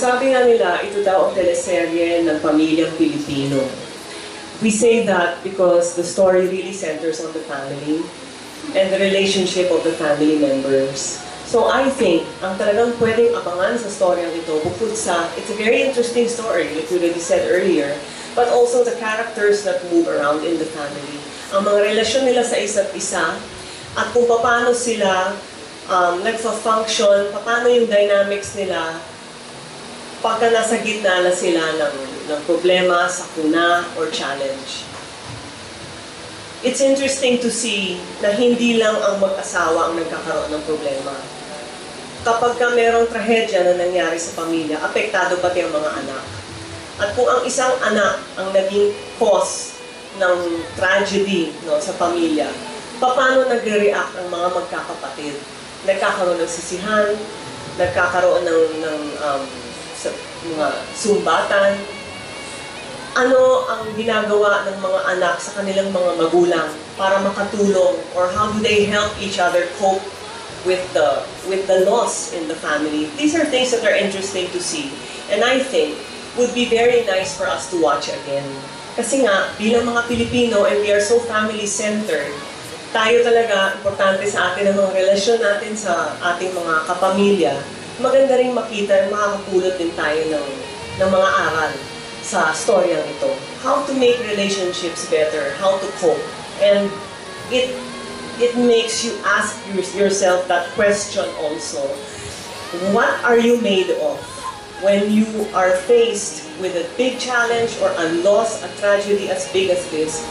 sabi nga nila, ito daw ang teleserye ng pamilyang Pilipino. We say that because the story really centers on the family and the relationship of the family members. So I think, ang talagang pwedeng abangan sa storyang ito, bukod sa, it's a very interesting story, like we already said earlier, but also the characters that move around in the family. Ang mga relasyon nila sa isa't isa, at kung paano sila um, nagfa-function, paano yung dynamics nila pagka nasa gitna na sila ng, ng problema, sakuna, or challenge. It's interesting to see na hindi lang ang mag-asawa ang nagkakaroon ng problema. Kapag ka merong trahedya na nangyari sa pamilya, apektado pati ang mga anak. At kung ang isang anak ang naging cause ng tragedy no, sa pamilya, paano nagre-react ang mga magkakapatid? Nagkakaroon ng sisihan, nagkakaroon ng, ng um, sa mga sumbatan, ano ang ginagawa ng mga anak sa kanilang mga magulang para makatulong? Or how do they help each other cope with the with the loss in the family? These are things that are interesting to see. And I think would be very nice for us to watch again. Kasi nga bilang mga Pilipino and we are so family centered tayo talaga importante sa atin ang mga relasyon natin sa ating mga kapamilya maganda ring makita makakapulot din tayo ng ng mga aral sa storyang ito. How to make relationships better, how to cope. And it it makes you ask yourself that question also. What are you made of when you are faced with a big challenge or a loss, a tragedy as big as this?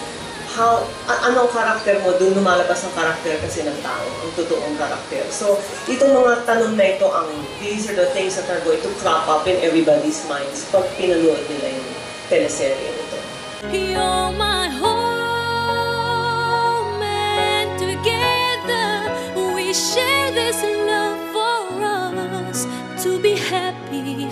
How, anong karakter mo, doon lumalabas ang karakter kasi ng tao, ang totoong karakter. So, itong mga tanong na ito, ang, these are the things that are going to crop up in everybody's minds pag pinanood nila yung teleserye nito. You're my home, and together we share this love for us to be happy